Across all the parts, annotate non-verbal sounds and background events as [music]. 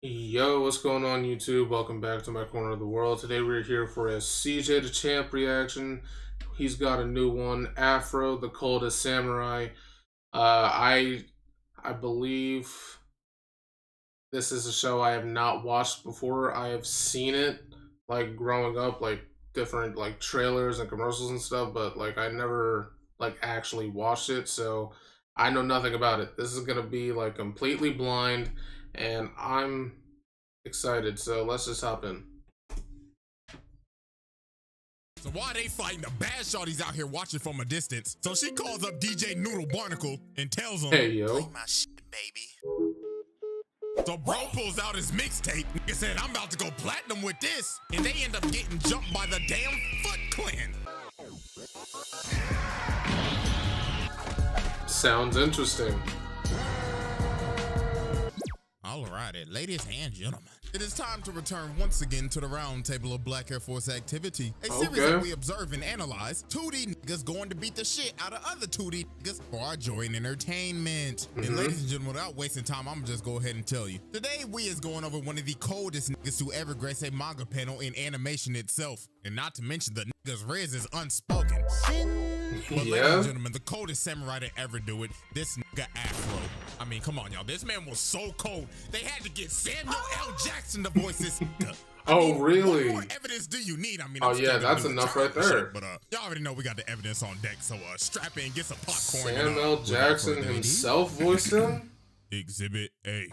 Yo, what's going on YouTube? Welcome back to my corner of the world. Today we're here for a CJ Dachamp reaction. He's got a new one, Afro, the coldest samurai. Uh, I I believe this is a show I have not watched before. I have seen it like growing up, like different like trailers and commercials and stuff, but like I never like actually watched it, so I know nothing about it. This is gonna be like completely blind and I'm excited. So let's just hop in. So why they fighting the bad shorties out here watching from a distance? So she calls up DJ Noodle Barnacle and tells him, Hey yo. My shit, baby. So bro pulls out his mixtape. Nigga said, I'm about to go platinum with this. And they end up getting jumped by the damn Foot Clan. Sounds interesting. Alrighty, ladies and gentlemen. It is time to return once again to the round table of Black Air Force activity. A series that we observe and analyze 2D niggas going to beat the shit out of other 2D niggas for our joy and entertainment. And mm-hmm. ladies and gentlemen, without wasting time, I'm gonna just go ahead and tell you. Today we is going over one of the coldest niggas to ever grace a manga panel in animation itself. And not to mention the nigga's riz is unspoken. But ladies and gentlemen, the coldest samurai to ever do it, this nigga Afro. I mean, come on, y'all. This man was so cold. They had to get Samuel L. Jackson to voice this nigga. I Oh, mean, really? What more evidence do you need? I mean, Oh, I'm yeah, that's enough right there. shit, But uh, y'all already know we got the evidence on deck, so uh, strap in, get some popcorn. and, uh, L. Jackson himself voiced him? [laughs] Exhibit A.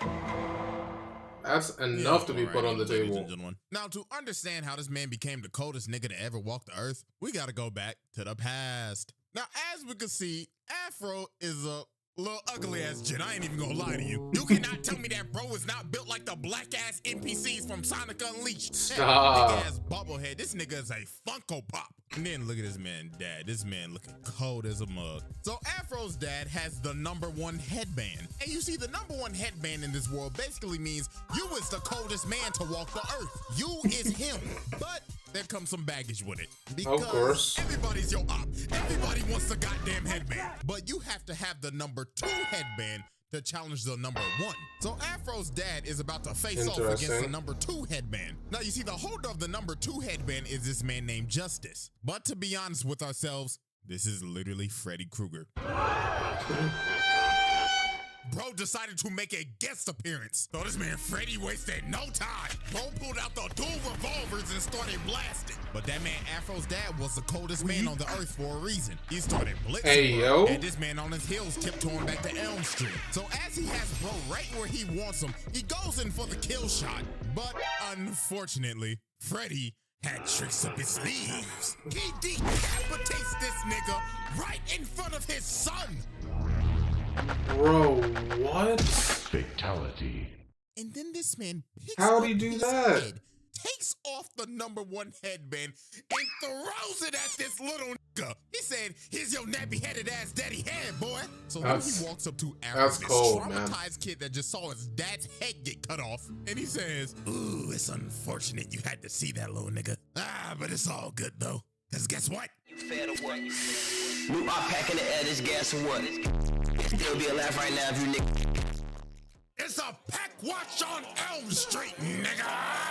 That's enough to be put on the ladies table. and. Now, to understand how this man became the coldest nigga to ever walk the earth, we got to go back to the past. Now, as we can see, Afro is a little ugly ass jit. I ain't even gonna lie to you. You cannot tell me that bro is not built like the black ass NPCs from Sonic Unleashed. Stop. Big ass bobblehead. This nigga is a Funko Pop. And then look at this man, dad. This man looking cold as a mug. So Afro's dad has the number one headband. And you see, the number one headband in this world basically means you is the coldest man to walk the earth. You is him. But there comes some baggage with it. Because course. everybody's your op. Everybody wants the goddamn headband. But you have to have the number two headband to challenge the number one. So Afro's dad is about to face off against the number two headband. Now you see the holder of the number two headband is this man named Justice. But to be honest with ourselves, this is literally Freddy Krueger. [laughs] Bro decided to make a guest appearance. So this man Freddy wasted no time. Bro pulled out the dual revolvers and started blasting. But that man Afro's dad was the coldest man on the earth for a reason. He started blitzing. Hey, yo. And this man on his heels tiptoeing back to Elm Street. So as he has bro right where he wants him, he goes in for the kill shot. But unfortunately, Freddy had tricks up his sleeves. He decapitates this nigga right in front of his son. Bro, what? Fatality. And then this man picks How'd up he do his that? head, takes off the number one headband, and throws it at this little nigga. He said, here's your nappy-headed ass daddy head, boy. So then he walks up to Afro, that's this cold, man. traumatized kid that just saw his dad's head get cut off, and he says, ooh, it's unfortunate you had to see that little nigga. Ah, but it's all good, though. Because guess what? You fed or what? New op pack in the air, this gas what? Still be alive right now if you nigga. It's a pack watch on Elm Street, nigga!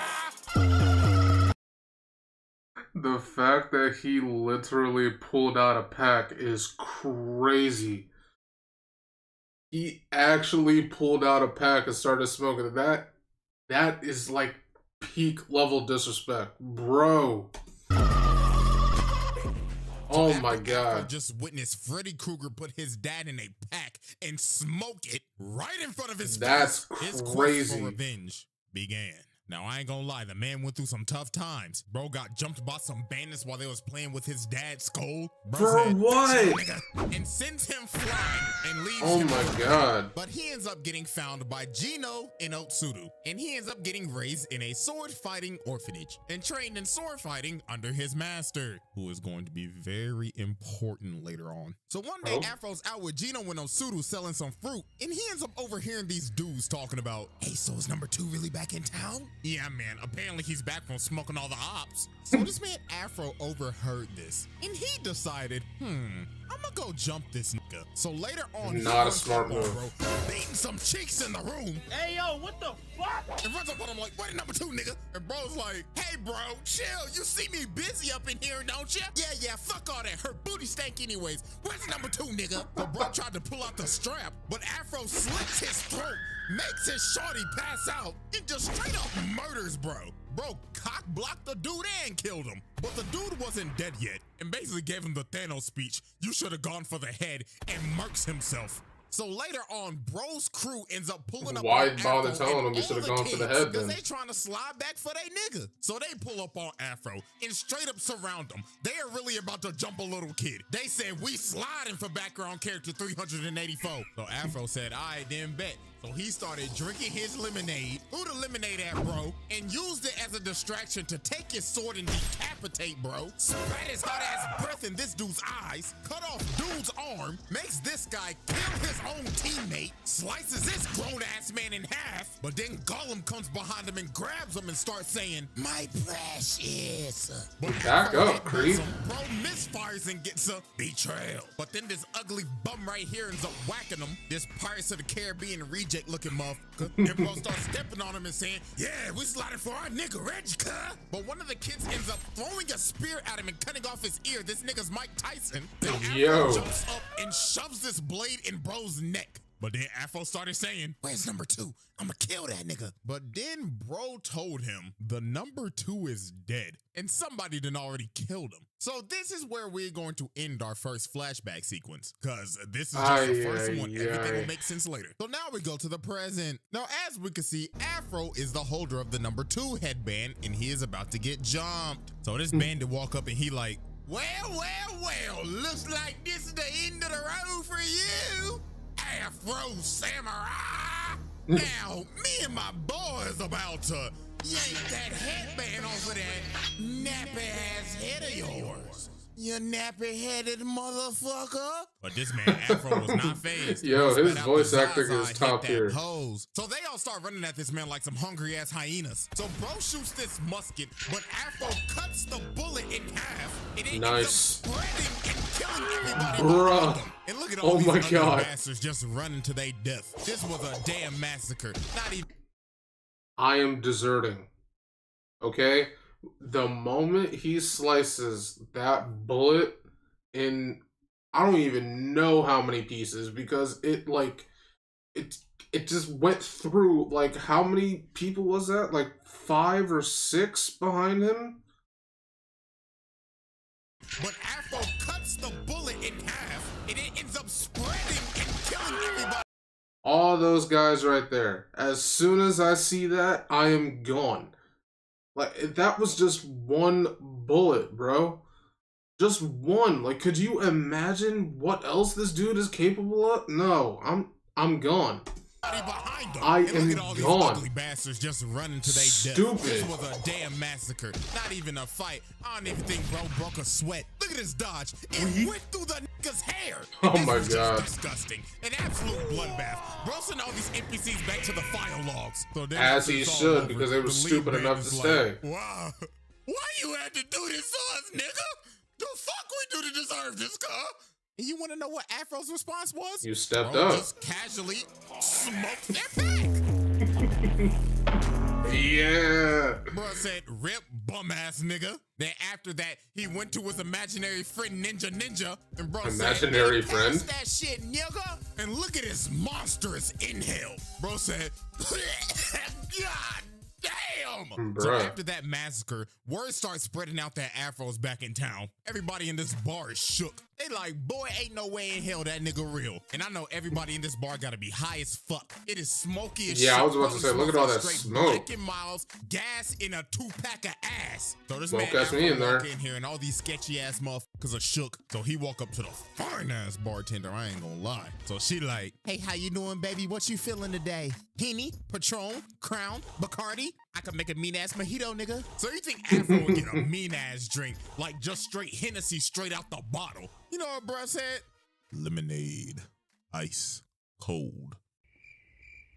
The fact that he literally pulled out a pack is crazy. He actually pulled out a pack and started smoking. That that is like peak level disrespect. Bro. Oh my god. Just witnessed Freddy Krueger put his dad in a pack and smoke it right in front of his That's face. His quest crazy. for revenge began. Now I ain't gonna lie, the man went through some tough times. Bro got jumped by some bandits while they was playing with his dad's skull. Bro, said, what? "That's your nigga," And sends him flying and leaves Oh him my alone. god. But he ends up getting found by Jinno in Otsuru, and he ends up getting raised in a sword fighting orphanage and trained in sword fighting under his master, who is going to be very important later on. So one day, Oh. Afro's out with Jinno in Otsuru selling some fruit, and he ends up overhearing these dudes talking about, "Hey, so is number two really back in town?" Yeah, man. Apparently, he's back from smoking all the ops. So this man Afro overheard this, and he decided, hmm, I'ma go jump this nigga. So later on, Not a runs smart move. Bro, beating some cheeks in the room. Hey yo, what the fuck? And runs up on him like, what number two, nigga? And bro's like, hey, bro, chill. You see me busy up in here, don't you? Yeah, yeah, fuck all that. Her booty stank anyways. Where's number two, nigga? But bro tried to pull out the strap, but Afro slits his throat, makes his shorty pass out, and just straight up murders bro. Bro cock blocked the dude and killed him. But the dude wasn't dead yet, and basically gave him the Thanos speech, you should have gone for the head, and murks himself. So later on, bro's crew ends up pulling up. Why bother telling and him he shoulda the gone for the head? Because? They trying to slide back for they nigga. So they pull up on Afro and straight up surround him. They are really about to jump a little kid. They said we sliding for background character 384. So Afro said, I then bet. So he started drinking his lemonade, threw the lemonade at bro, and used it as a distraction to take his sword and decapitate bro, spat his hot ass breath in this dude's eyes, cut off dude's arm, makes this guy kill his own teammate, slices this grown ass man in half, but then Gollum comes behind him and grabs him and starts saying, My precious. But Back up, creep. Bro misfires and gets a betrayal. But then this ugly bum right here ends up whacking him. This Pirates of the Caribbean reject looking motherfucker. and bro starts stepping on him and saying, Yeah, we slotted for our nigga, Reg, cuh. But one of the kids ends up throwing a spear at him and cutting off his ear. This nigga's Mike Tyson. Then Afro Yo. jumps up and shoves this blade in bro's neck. But then Afro started saying, Where's number two? I'ma kill that nigga. But then bro told him the number two is dead and somebody done already killed him. So this is where we're going to end our first flashback sequence. Cause this is just the first ay, one. Everything will make sense later. So now we go to the present. Now, as we can see, Afro is the holder of the number two headband, and he is about to get jumped. So this hmm. bandit walk up and he like, well, well, well, looks like this is the end of the road for you, Afro Samurai. Hmm. now, me and my boys about to yank that headband off of that nappy ass head of yours. You nappy headed motherfucker. But this man, Afro, was not [laughs] phased. Yo, his voice the acting is top tier. pose. So they all start running at this man like some hungry ass hyenas. So bro shoots this musket, but Afro cuts the bullet in half. And it Nice. ends spreading and killing everybody Bruh. And look at all Oh these my ugly God. bastards just running to their death. This was a damn massacre. Not even I am deserting. Okay? The moment he slices that bullet in I don't even know how many pieces because it like it it just went through like how many people was that? Like 5 or 6 behind him? But Afro All those guys right there. As soon as I see that, I am gone. Like that was just one bullet, bro. Just one. Like could you imagine what else this dude is capable of? No, I'm I'm gone. I and look am at all these gone. ugly bastards just running to their death. Stupid. This was a damn massacre. Not even a fight. I don't even think bro broke a sweat. Look at this dodge. It went through the nigga's hair. Oh This my God. disgusting. An absolute bloodbath. Bro sent all these NPCs back to the file logs. So As he should, because they were stupid enough to like, stay. Wow. Why you had to do this to us, nigga? The fuck we do to deserve this, car? And you want to know what Afro's response was? You stepped Bro up. just casually smoked their back. [laughs] Yeah. Bro said, rip bum ass nigga. Then after that, he went to his imaginary friend Ninja Ninja. And bro Imaginary said, friend? That shit, nigga. And look at his monstrous inhale. Bro said, [laughs] God damn. So after that massacre, word starts spreading out that Afro's back in town. Everybody in this bar is shook. They like, boy, ain't no way in hell that nigga real. And I know everybody in this bar gotta be high as fuck. It is smoky as Yeah, shit. Yeah, I was about to say, look at all that smoke. Miles, gas in a two pack of ass. So this Smoke man me in there. in here and all these sketchy ass motherfuckers are shook. So he walk up to the fine ass bartender. I ain't gonna lie. So she like, hey, how you doing, baby? What you feeling today? Henny, Patron, Crown, Bacardi. I could make a mean ass mojito, nigga. So you think Afro would get a [laughs] mean ass drink like just straight Hennessy straight out the bottle? You know what bruh said? Lemonade, ice, cold.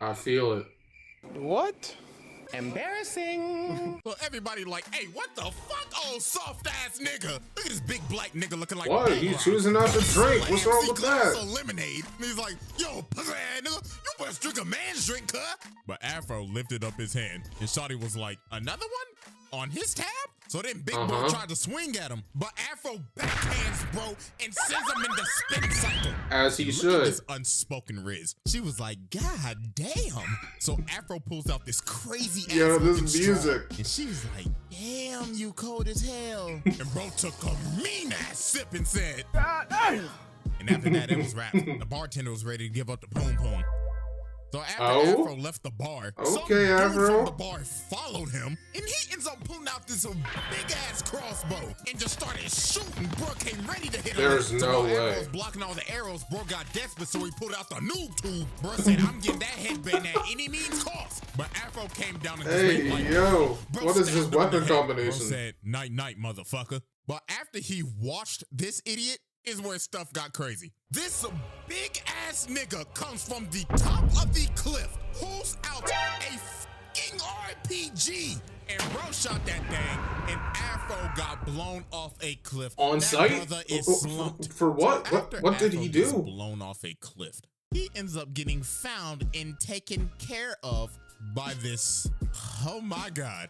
I feel it. What? Embarrassing. [laughs] well, everybody like, hey, what the fuck, old soft ass nigga? Look at this big black nigga looking like. What? Bull He choosing not to drink. What's wrong with glass that? of lemonade. And he's like, yo, pussy ass nigga, you must drink a man's drink, huh? But Afro lifted up his hand, and Shotty was like, another one on his tab. So then Big Bro Uh-huh. tried to swing at him, but Afro backhands bro and sends him in the spin cycle. As he Look at should. this unspoken Riz. She was like, God damn. So Afro pulls out this crazy ass Yo, this looking straw, music. And she was like, Damn, you cold as hell. and bro took a mean ass sip and said, And after that, it was wrapped. The bartender was ready to give up the poom poom. So after Oh? Afro left the bar, Okay, Afro. from the bar followed him, and he ends up pulling out this big ass crossbow and just started shooting. Bro came ready to hit him. There's So no Afro way. was blocking all the arrows. Bro got desperate, so he pulled out the noob tube. Bro said, "I'm getting that headband at any means cost." But Afro came down and Hey, like, yo. Bro What is stabbed his him in weapon head. Bro said, "Night, night, motherfucker." But after he watched this idiot, is where stuff got crazy. This big ass nigga comes from the top of the cliff, pulls out a fucking RPG, and bro shot that thing, and Afro got blown off a cliff. On That site? For- [laughs] for what? So What- what did Afro he do? Blown off a cliff. He ends up getting found and taken care of by this. Oh my god,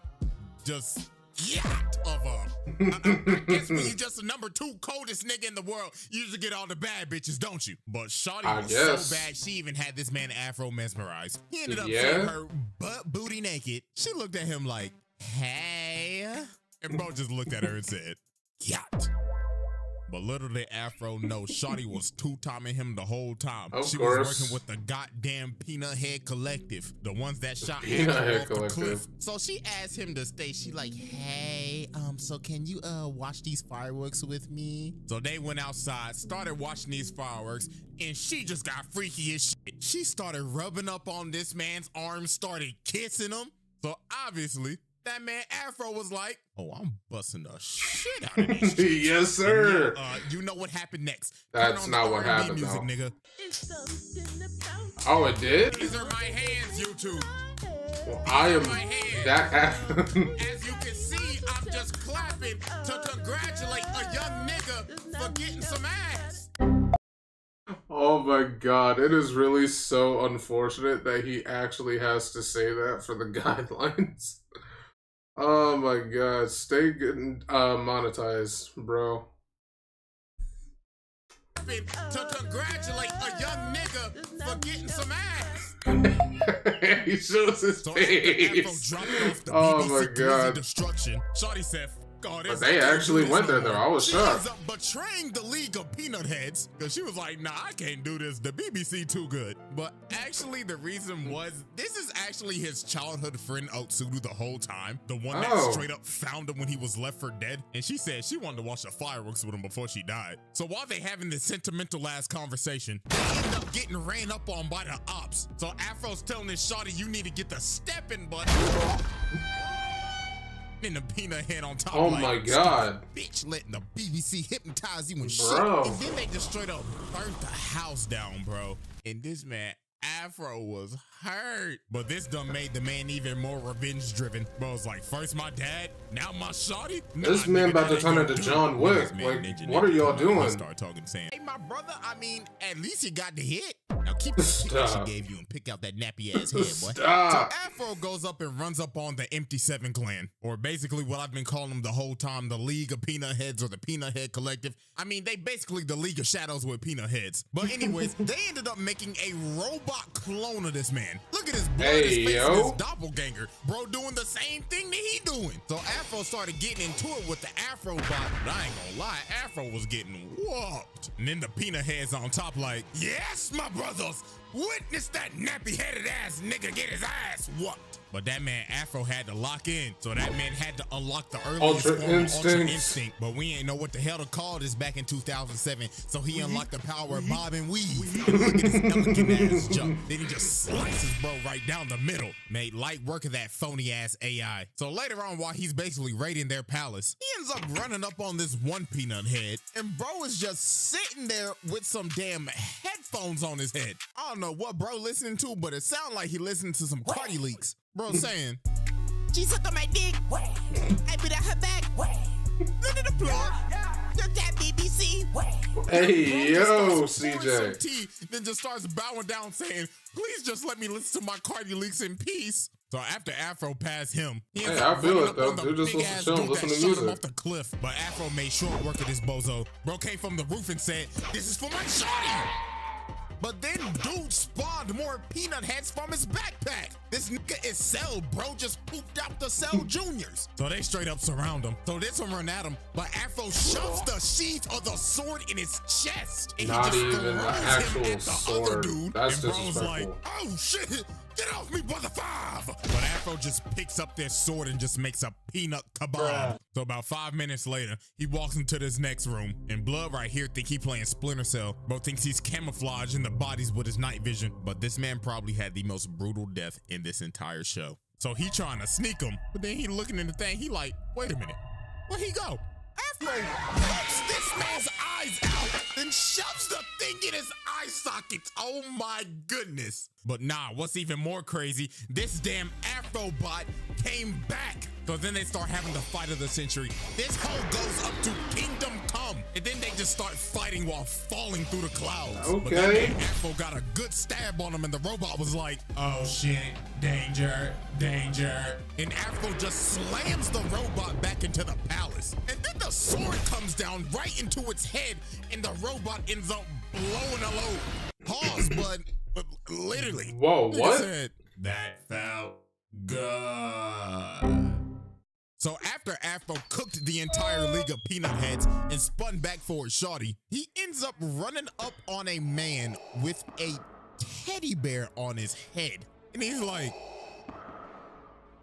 just yacht of a. I, I- I guess when you [laughs] just the number two coldest nigga in the world, you usually get all the bad bitches, don't you? But Shawty I was guess. so bad, she even had this man Afro mesmerized. He ended up Yeah? seeing her butt booty naked. She looked at him like, "Hey," and bro just looked at her and said, "Yacht." But little did Afro know, Shawty was two-timing him the whole time. Of she course. was working with the goddamn Peanut Head Collective, the ones that shot Peanut Head off the cliff. So she asked him to stay. She like, hey, um, so can you uh watch these fireworks with me? So they went outside, started watching these fireworks, and she just got freaky as shit. She started rubbing up on this man's arms, started kissing him. So obviously, that man Afro was like, oh, I'm busting the shit out of [laughs] this. yes, sir. yeah, uh, you know what happened next. That's not what R&B happened, music, though. nigga. Oh, it did? These are my hands, YouTube. Well, I am My hand. that. [laughs] As you can see, I'm just clapping to congratulate a young nigga for getting some ass. oh my god, it is really so unfortunate that he actually has to say that for the [laughs] guidelines. Oh my god, stay getting uh, monetized, bro. To congratulate a young nigga for getting some ass. [laughs] he shows his So after Afro face. dropped off the Oh my god. destruction, Shawty said, But they actually went there, though. I was she shocked. ends up betraying the League of Peanut Heads because she was like, nah, I can't do this. The BBC too good. But actually, the reason was this is actually his childhood friend Otsuru the whole time. The one that Oh. straight up found him when he was left for dead. And she said she wanted to watch the fireworks with him before she died. So while they having this sentimental ass conversation, they end up getting ran up on by the ops. So Afro's telling this shawty, you need to get the stepping button. And the peanut head on top. Oh like, my god. bitch letting the BBC hypnotize you and Bro. shit. And then they just straight up burnt the house down, bro. And this man, Afro, was hurt. But this done made the man even more revenge driven. Bro, it's like, first my dad, now my shawty. Nah, This man about to turn into. John Wick. Like, what are y'all he doing? Start talking, saying, hey, my brother, I mean, at least you got the hit. [laughs] Keep the she gave you and pick out that nappy ass head, boy. Stop. So Afro goes up and runs up on the Empty Seven clan, or basically what I've been calling them the whole time, the League of Peanut Heads or the Peanut Head Collective. I mean, they basically the League of Shadows with peanut heads. But [laughs] anyways, they ended up making a robot clone of this man. Look at his blood, his Hey, face, yo. his doppelganger. Bro doing the same thing that he doing. So Afro started getting into it with the Afro bot. But I ain't gonna lie, Afro was getting whooped. And then the peanut heads on top like, yes, my brothers, witness that nappy-headed ass nigga get his ass whooped. But that man Afro had to lock in, so that man had to unlock the earliest Ultra form Ultra Instinct. Instinct. But we ain't know what the hell to call this back in 2007, so he unlocked the power of Bob and Weave. [laughs] Look at his elegant ass jump. Then he just slices bro right down the middle. Made light work of that phony ass AI. So later on, while he's basically raiding their palace, he ends up running up on this one peanut head, and bro is just sitting there with some damn headphones on his head. I don't know what bro listening to, but it sounded like he listened to some Carti leaks. Bro saying, She sucked on my dick. I beat out her back. Under the floor. Just that BBC. Hey, yo, just starts pouring some CJ. tea, then just starts bowing down saying, please just let me listen to my Carti leaks in peace. So after Afro passed him, he Hey, I feel it, though. on the Dude, just big-ass listen to him, listen to shot him off the cliff. But Afro made short work of this bozo. Bro came from the roof and said, this is for my shorty. But then dude spawned more peanut heads from his backpack. This nigga is Cell, bro. Just pooped out the Cell Juniors. So they straight up surround him. So this one run at him, but Afro shoves the sheath of the sword in his chest. And Not he just even the throws him actual at the sword. Other dude, That's and bro's like, oh shit. Get off me, brother five! But Afro just picks up their sword and just makes a peanut kebab. So about five minutes later, he walks into this next room, and Blood right here think he playing Splinter Cell. Bro thinks he's camouflaging the bodies with his night vision, but this man probably had the most brutal death in this entire show. So he trying to sneak him, but then he looking in the thing, he like, wait a minute, where he go? Afro pops this man's eyes out, then shoves the thing in his eye sockets. Oh my goodness. But nah, what's even more crazy, this damn Afro bot came back. So then they start having the fight of the century. This hoe goes up to Come, and then they just start fighting while falling through the clouds. But that Okay. Afro got a good stab on him, and the robot was like, oh shit, danger, danger. And Afro just slams the robot back into the palace. And then the sword comes down right into its head, and the robot ends up blowing a load. Pause, but, but literally. Whoa, what? Said, that felt good. So after Afro cooked the entire league of peanut heads and spun back for shawty, he ends up running up on a man with a teddy bear on his head. And he's like,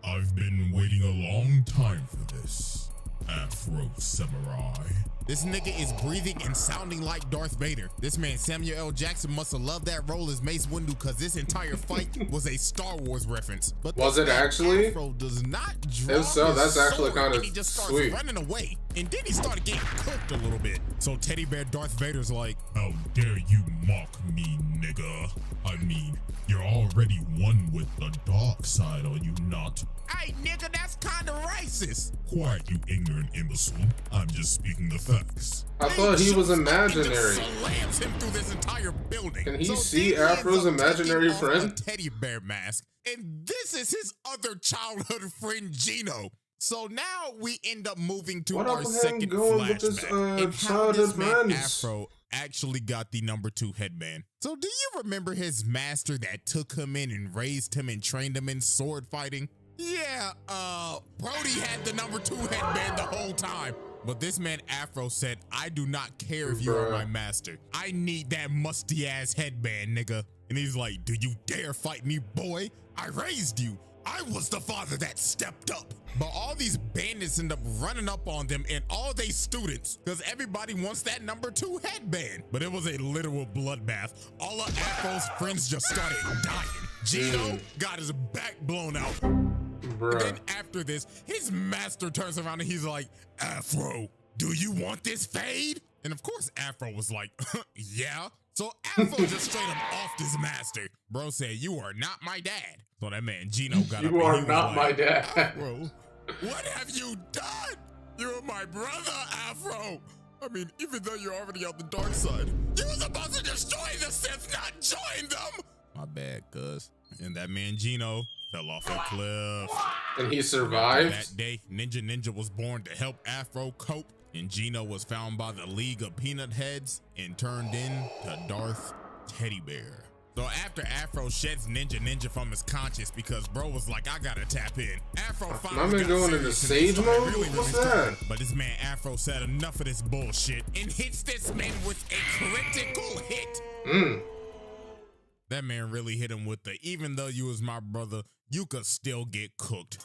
I've been waiting a long time for this, Afro Samurai. This nigga is breathing and sounding like Darth Vader. This man, Samuel L. Jackson, must have loved that role as Mace Windu because this entire fight [laughs] was a Star Wars reference. But Was it man, actually? Afro does not draw If so, that's actually sword, kinda and he just starts sweet. running away. And then he started getting cooked a little bit. So Teddy Bear Darth Vader's like, How dare you mock me, nigga? I mean, you're already one with the dark side, are you not? Hey, nigga, that's kind of racist. Quiet, you ignorant imbecile. I'm just speaking the facts. I thought he was jumps up and imaginary. slams him through this entire building. Can he So see then Afro's imaginary off friend? teddy bear mask, and this is his other childhood [laughs] friend, Jinno. So now we end up moving to What our up with him second going flashback with this, uh, and how this man? Afro actually got the number two headband. So do you remember his master that took him in and raised him and trained him in sword fighting? Yeah, uh, Brody had the number two headband the whole time. But this man Afro said, I do not care if you are my master. I need that musty ass headband, nigga. And he's like, Do you dare fight me, boy? I raised you. I was the father that stepped up. But all these bandits end up running up on them and all they students, because everybody wants that number two headband. But it was a literal bloodbath. All of Afro's friends just started dying. Jinno got his back blown out. Bruh. Then after this, his master turns around and he's like, Afro, do you want this fade? And of course, Afro was like, [laughs] yeah. So Afro [laughs] just straight up offed his master. Bro said, you are not my dad. So that man Jinno [laughs] got up You are not my dad. Afro, what have you done? You're my brother, Afro. I mean, even though you're already on the dark side, you were supposed to destroy the Sith, not join them. My bad, cuz. And that man Jinno fell off a cliff. And he survived? That day, Ninja Ninja was born to help Afro cope, and Jinno was found by the League of Peanut Heads and turned in to Darth Teddy Bear. So after Afro sheds Ninja Ninja from his conscious because bro was like, I gotta tap in. Afro finally got going into serious and he sage mode? really, What's that? But this man Afro said enough of this bullshit and hits this man with a critical hit. Mm. That man really hit him with the even though you was my brother, you could still get cooked.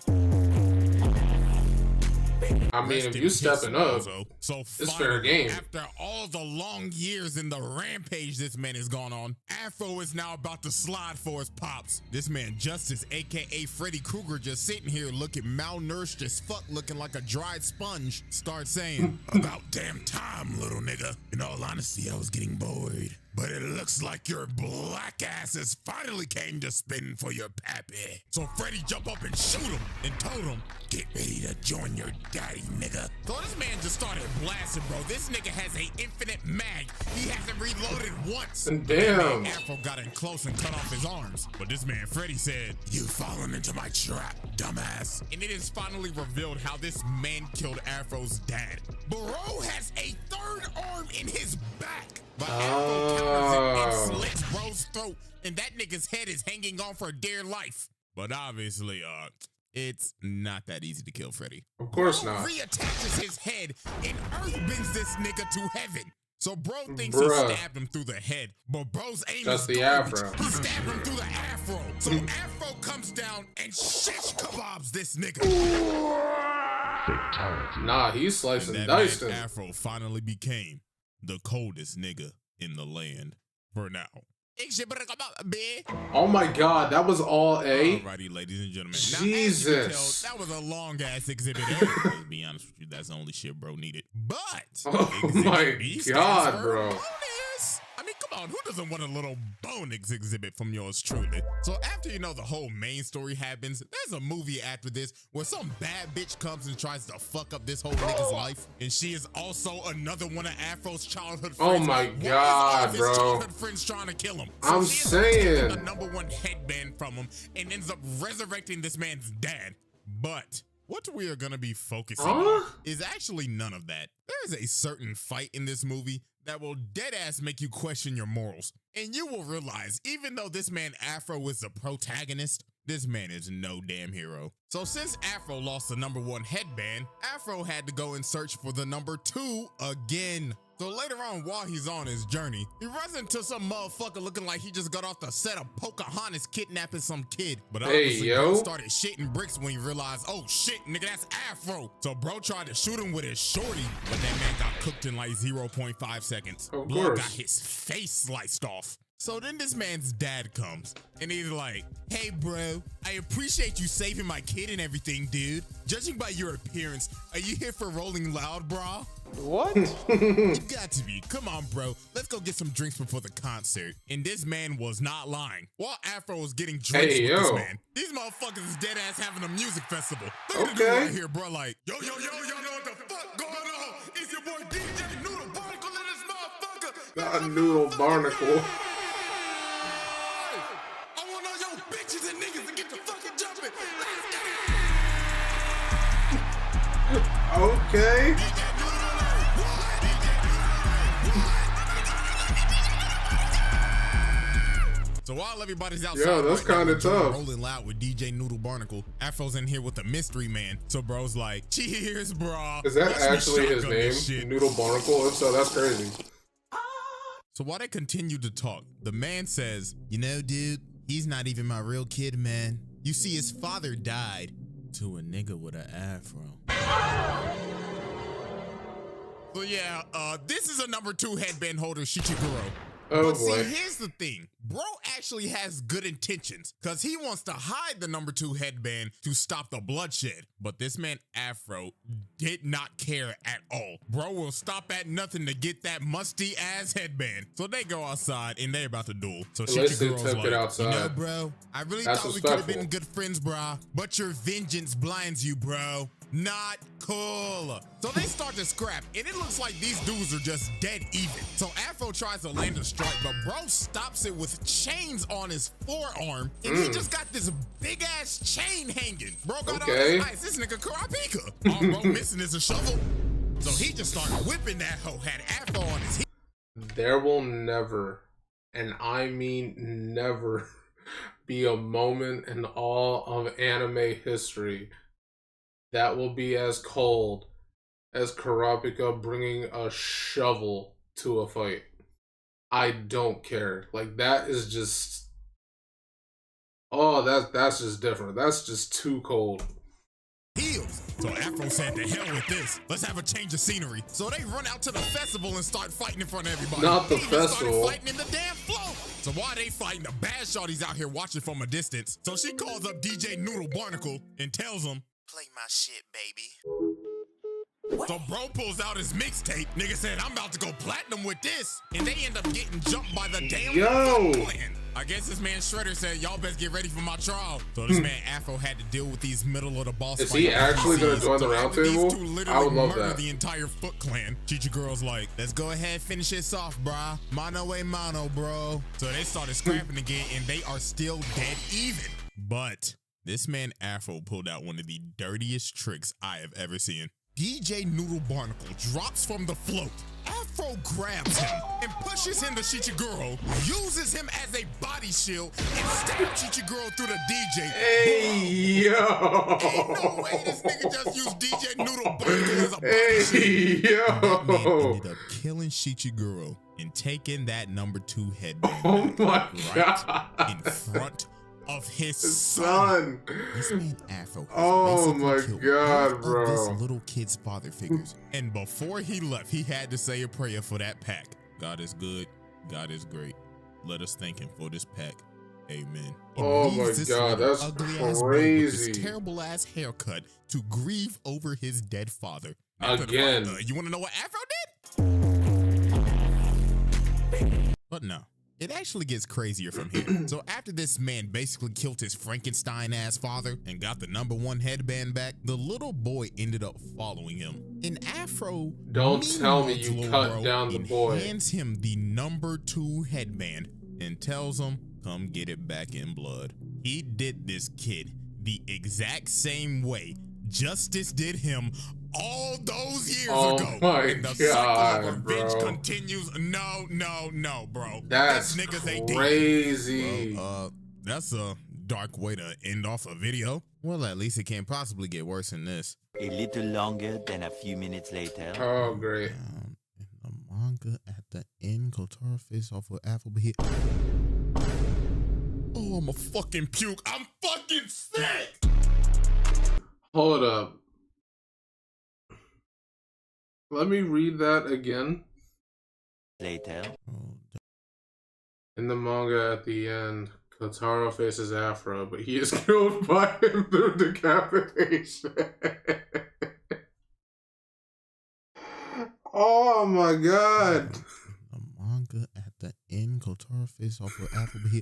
I mean, if you stepping up, so it's fair game. After all the long years in the rampage this man has gone on, Afro is now about to slide for his pops. This man Justice, aka Freddy Krueger, just sitting here looking malnourished as fuck, looking like a dried sponge, starts saying, [laughs] "About damn time, little nigga." In all honesty, I was getting bored. But it looks like your black asses finally came to spin for your pappy. So Freddy jump up and shoot him and told him, get ready to join your daddy, nigga. So this man just started blasting, bro. This nigga has a infinite mag. He hasn't reloaded once. And damn. Afro got in close and cut off his arms. But this man, Freddy, said, You fallen into my trap, dumbass. And it is finally revealed how this man killed Afro's dad. Bro has a third arm in his back. But Afro and Oh. slits bro's throat, and that nigga's head is hanging on for dear life. But obviously, uh, it's not that easy to kill Freddy. Of course Bro not. reattaches his head and earth bends this nigga to heaven. So bro thinks Bruh. he stabbed him through the head, but bro's aim That's the garbage. afro. [laughs] He stabbed him through the afro. So afro comes down and shish kebabs this nigga. Nah, he's slicing That diced man him. afro finally became the coldest nigga in the land for now. Oh my god, that was all A? Alrighty, ladies and gentlemen. Now, Jesus. tell, that was a long ass exhibit. A. to be honest with you, that's the only shit bro needed. But [laughs] Oh my God, bro. bonus. I mean, come on, who doesn't want a little bonus exhibit from yours truly? So after you know the whole main story happens, there's a movie after this where some bad bitch comes and tries to fuck up this whole nigga's oh. life, and she is also another one of Afro's childhood oh friends. Oh my all God, of his bro. childhood friends trying to kill him. I'm she taking saying. the number one headband from him and ends up resurrecting this man's dad. But what we are gonna be focusing on is actually none of that. There is a certain fight in this movie that will dead ass make you question your morals. And you will realize, even though this man Afro is the protagonist, this man is no damn hero. So since Afro lost the number one headband, Afro had to go and search for the number two again. So later on, while he's on his journey, he runs into some motherfucker looking like he just got off the set of Pocahontas kidnapping some kid. But Hey, yo. started shitting bricks when he realized, oh shit, nigga, that's Afro. So bro tried to shoot him with his shorty, but that man got cooked in like 0.5 seconds. Of Blood course. got his face sliced off. So then this man's dad comes and he's like, Hey, bro, I appreciate you saving my kid and everything, dude. Judging by your appearance, are you here for Rolling Loud, bra? What? You [laughs] got to be. Come on, bro. Let's go get some drinks before the concert. And this man was not lying. While Afro was getting drinks Hey, with this man, these motherfuckers is dead ass having a music festival. Look at the dude Okay. right here, bro. Like, yo, yo, yo, y'all know what the fuck going on? It's your boy DJ Noodle Barnacle in this motherfucker. God, Noodle Barnacle. Okay. DJ Noodle alert. What? DJ Noodle alert. So while everybody's outside, Yeah, that's right kinda tough. Rolling loud with DJ Noodle Barnacle. Afro's in here with the mystery man. So bro's like, "Cheers, bro." Is that me actually his name? shit." Noodle Barnacle? If so, that's crazy. So while they continue to talk, the man says, You know, dude, he's not even my real kid, man. You see, his father died to a nigga with an afro. So yeah, uh, this is a number two headband holder, Shichigoro. Oh but boy. see, here's the thing. Bro actually has good intentions because he wants to hide the number two headband to stop the bloodshed. But this man, Afro, did not care at all. Bro will stop at nothing to get that musty ass headband. So they go outside and they about to duel. So least they Shichigoro's took it like, you know, outside. No, bro, I really That's thought we could have been good friends, brah. But your vengeance blinds you, bro. Not cool. So they start to scrap, and it looks like these dudes are just dead even. So Afro tries to land a strike, but bro stops it with chains on his forearm, and he mm. just got this big ass chain hanging. Bro got Okay. all this ice. This nigga Kurapika. All bro [laughs] missing is a shovel. So he just started whipping that hoe, had Afro on his There will never, and I mean never, [laughs] be a moment in all of anime history that will be as cold as Kurapika bringing a shovel to a fight. I don't care. Like that is just Oh, that that's just different. That's just too cold. heels. So Afro said, "To hell with this. Let's have a change of scenery." So they run out to the festival and start fighting in front of everybody. Not the They festival. fighting in the damn flow. So while they fighting, the bad shorty's out here watching from a distance. So she calls up DJ Noodle Barnacle and tells him, "Play my shit, baby." So bro pulls out his mixtape. Nigga said, I'm about to go platinum with this. And they end up getting jumped by the damn Yo. Foot Clan. I guess this man Shredder said, y'all best get ready for my trial. So this man Afro had to deal with these middle of the boss Hmm. Is he actually gonna NPCs. join the So round after these table? two I literally would love murder that. the entire Foot Clan. Shichigoro's like, let's go ahead finish this off, brah. Mano a mano, bro. So they started scrapping again and they are still dead even. But this man Afro pulled out one of the dirtiest tricks I have ever seen. DJ Noodle Barnacle drops from the float. Afro grabs him and pushes him to Shichigoro, uses him as a body shield, and stabs Shichigoro through the DJ. Hey yo Ain't no way this nigga just used DJ Noodle Barnacle as a body shield. Hey That man ended up killing Shichigoro and taking that number two headband Oh my right in god. front of his son. Son. This man Afro Oh my God, bro. Of this little kid's father figures. and before he left, he had to say a prayer for that pack. God is good. God is great. Let us thank him for this pack. Amen. Oh my God, that's crazy. terrible ass haircut to grieve over his dead father. After Again. fight, uh, you want to know what Afro did? But no, it actually gets crazier from here. so [clears throat] after this man basically killed his Frankenstein ass father and got the number one headband back, the little boy ended up following him. And Afro Don't tell me you cut down the boy. Hands him the number two headband and tells him, "Come get it back in blood." He did this kid the exact same way Justice did him all those years Oh ago. my and the God, cycle of revenge bro. continues. No, no, no, bro. That's These niggas crazy. Well, uh, that's a dark way to end off a video. Well, at least it can't possibly get worse than this. A little longer than a few minutes later. oh great. Um, in the manga at the end, Kotaro face off with Apple, but he. Oh, I'm a fucking puke. I'm fucking sick. Hold up. Let me read that again. Later. In the manga at the end, Kotaro faces Afro, but he is [laughs] killed by [laughs] him through decapitation. [laughs] oh my god. the manga at the end, Kotaro faces off with Apple, but he.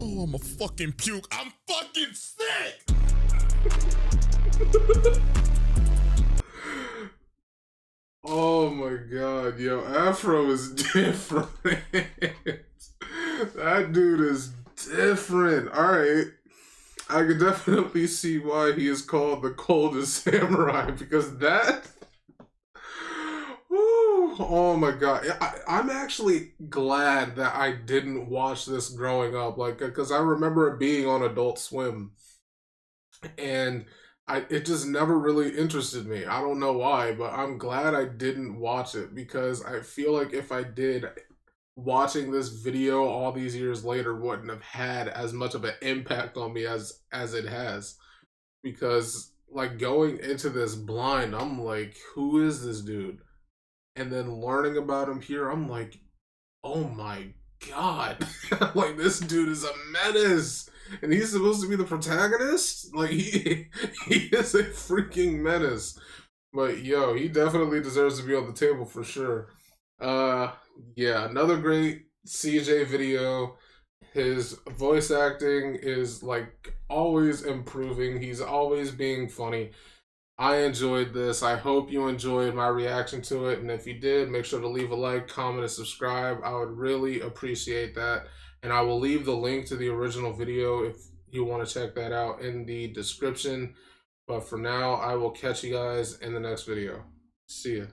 Oh, I'm a fucking puke. I'm fucking sick. Oh my god, yo, Afro is [laughs] different. that dude is different. Alright. I could definitely see why he is called the coldest [laughs] samurai because that. Oh my god. I, I'm actually glad that I didn't watch this growing up. Like, because I remember it being on Adult Swim. And I it just never really interested me. I don't know why, but I'm glad I didn't watch it because I feel like if I did, watching this video all these years later wouldn't have had as much of an impact on me as as it has. Because like going into this blind, I'm like, who is this dude? And then learning about him here, I'm like, oh my god. [laughs] like this dude is a menace and he's supposed to be the protagonist. Like he [laughs] he is a freaking menace. But yo, he definitely deserves to be on the table for sure. Uh, yeah, another great CJ video. His voice acting is like always improving. He's always being funny. I enjoyed this. I hope you enjoyed my reaction to it. And if you did, make sure to leave a like, comment, and subscribe. I would really appreciate that and I will leave the link to the original video if you want to check that out in the description. But for now, I will catch you guys in the next video. See ya.